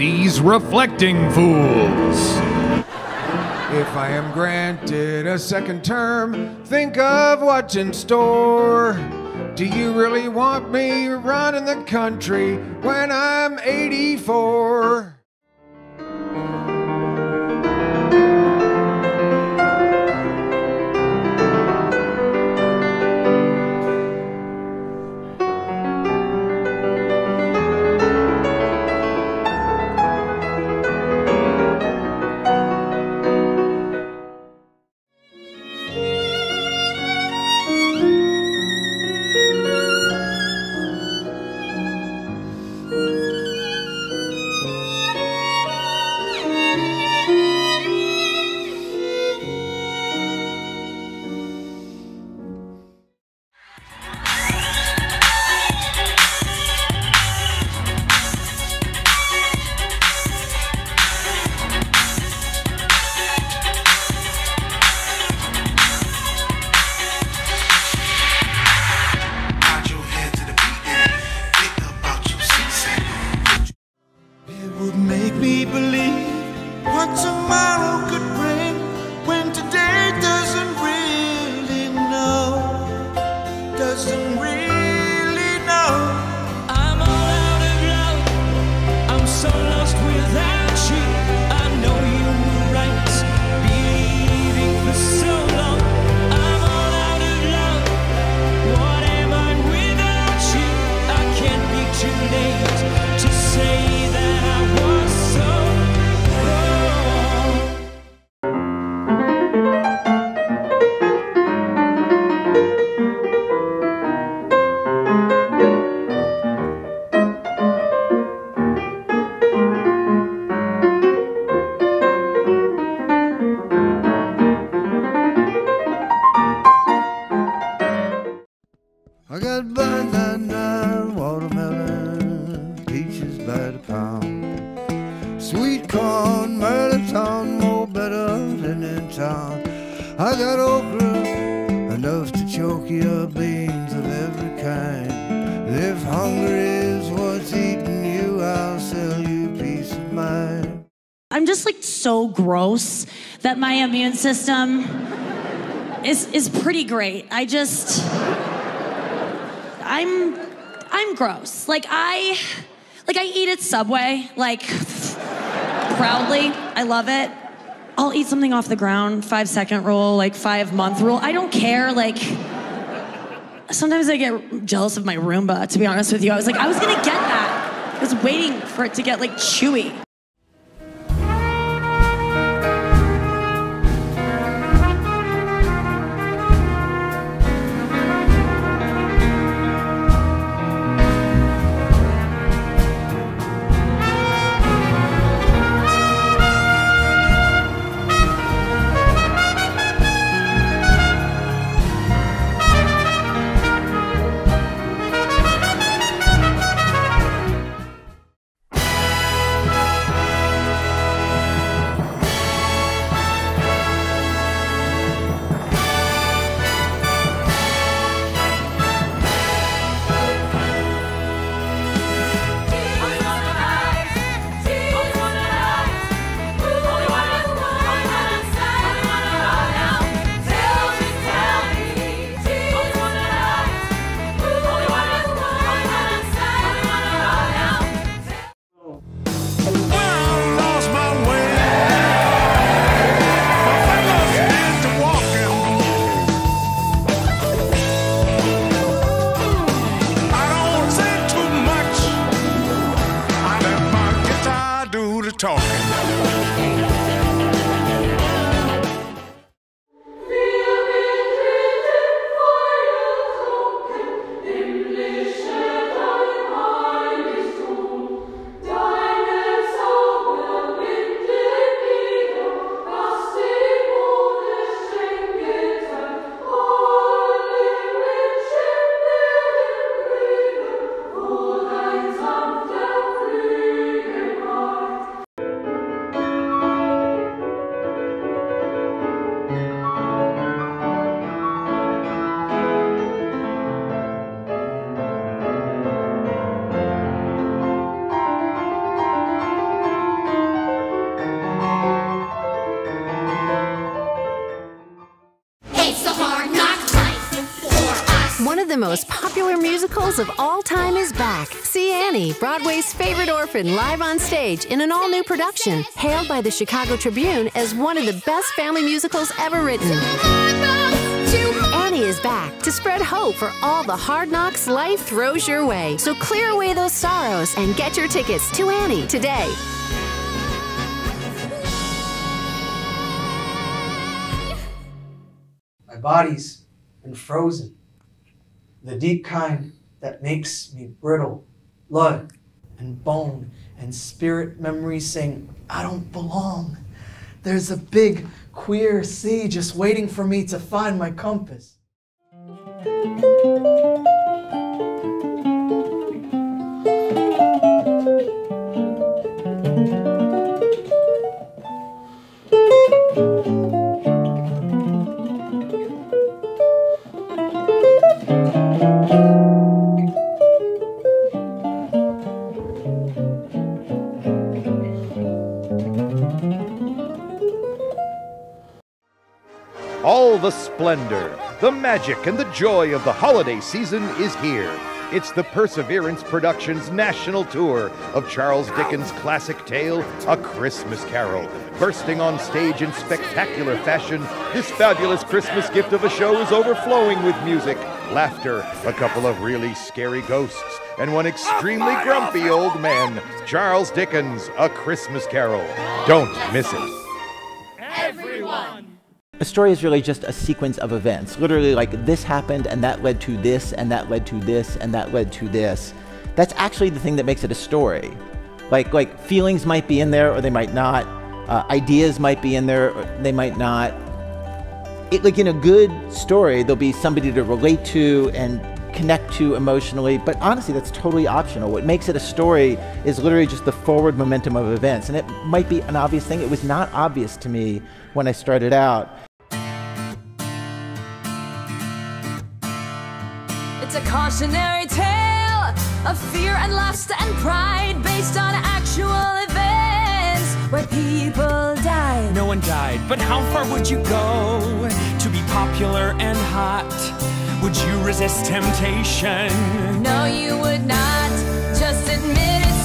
sees reflecting fools. If I am granted a second term, think of what's in store. Do you really want me running the country when I'm 84? I got banana, watermelon, peaches by the pound. Sweet corn, Merlintown, more better than in town. I got okra, enough to choke your beans of every kind. If hunger is what's eating you, I'll sell you peace of mind. I'm just like so gross that my immune system is is pretty great. I just I'm I'm gross. Like I like I eat at Subway like proudly. I love it. I'll eat something off the ground, 5 second rule, like 5 month rule. I don't care like Sometimes I get jealous of my Roomba, to be honest with you. I was like, I was gonna get that. I was waiting for it to get like chewy. Most popular musicals of all time is back. See Annie, Broadway's favorite orphan, live on stage in an all new production, hailed by the Chicago Tribune as one of the best family musicals ever written. Annie is back to spread hope for all the hard knocks life throws your way. So clear away those sorrows and get your tickets to Annie today. My body's been frozen. The deep kind that makes me brittle. Blood and bone and spirit memories saying, I don't belong. There's a big queer sea just waiting for me to find my compass. All the splendor, the magic, and the joy of the holiday season is here. It's the Perseverance Productions national tour of Charles Dickens' classic tale, A Christmas Carol. Bursting on stage in spectacular fashion, this fabulous Christmas gift of a show is overflowing with music, laughter, a couple of really scary ghosts, and one extremely grumpy old man. Charles Dickens' A Christmas Carol. Don't miss it. A story is really just a sequence of events. Literally, like this happened, and that led to this, and that led to this, and that led to this. That's actually the thing that makes it a story. Like, like feelings might be in there, or they might not. Uh, ideas might be in there, or they might not. It, like in a good story, there'll be somebody to relate to and connect to emotionally. But honestly, that's totally optional. What makes it a story is literally just the forward momentum of events. And it might be an obvious thing. It was not obvious to me when I started out. Cautionary tale of fear and lust and pride based on actual events where people died. No one died, but how far would you go to be popular and hot? Would you resist temptation? No, you would not. Just admit it.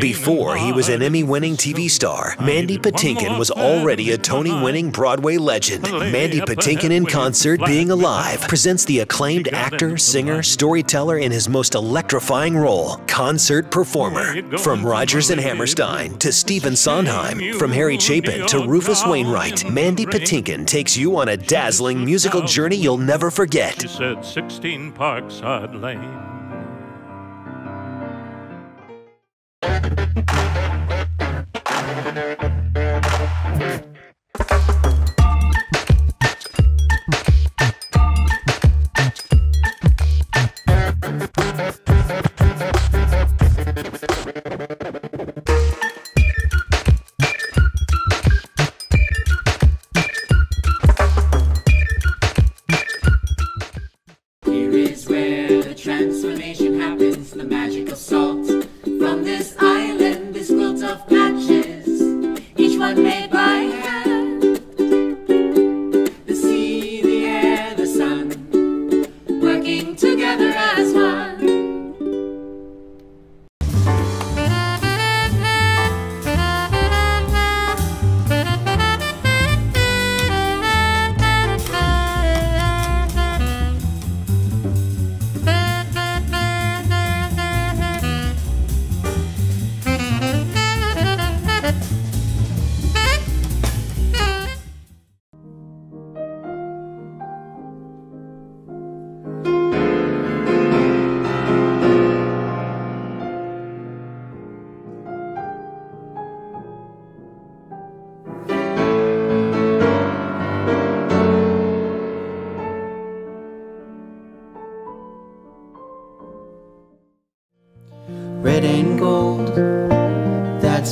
Before he was an Emmy winning TV star, Mandy Patinkin was already a Tony winning Broadway legend. Mandy Patinkin in Concert Being Alive presents the acclaimed actor, singer, storyteller in his most electrifying role, concert performer. From Rodgers and Hammerstein to Stephen Sondheim, from Harry Chapin to Rufus Wainwright, Mandy Patinkin takes you on a dazzling musical journey you'll never forget. She said 16 Parkside Lane. Thank you.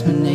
That's